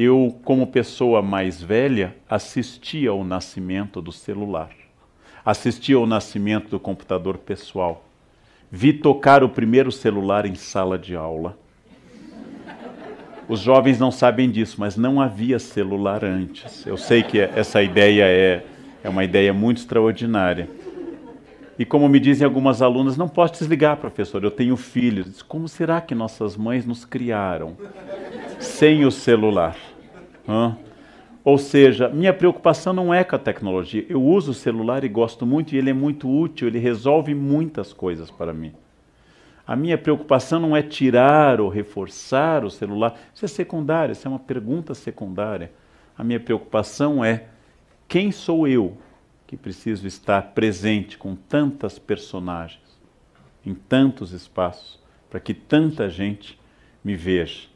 eu, como pessoa mais velha, assisti ao nascimento do celular, assisti ao nascimento do computador pessoal, vi tocar o primeiro celular em sala de aula. Os jovens não sabem disso, mas não havia celular antes. Eu sei que essa ideia é, é uma ideia muito extraordinária. E como me dizem algumas alunas, não posso desligar, professor, eu tenho filhos. Como será que nossas mães nos criaram sem o celular? Ou seja, minha preocupação não é com a tecnologia. Eu uso o celular e gosto muito, e ele é muito útil, ele resolve muitas coisas para mim. A minha preocupação não é tirar ou reforçar o celular, isso é secundário, isso é uma pergunta secundária. A minha preocupação é quem sou eu que preciso estar presente com tantas personagens, em tantos espaços, para que tanta gente me veja.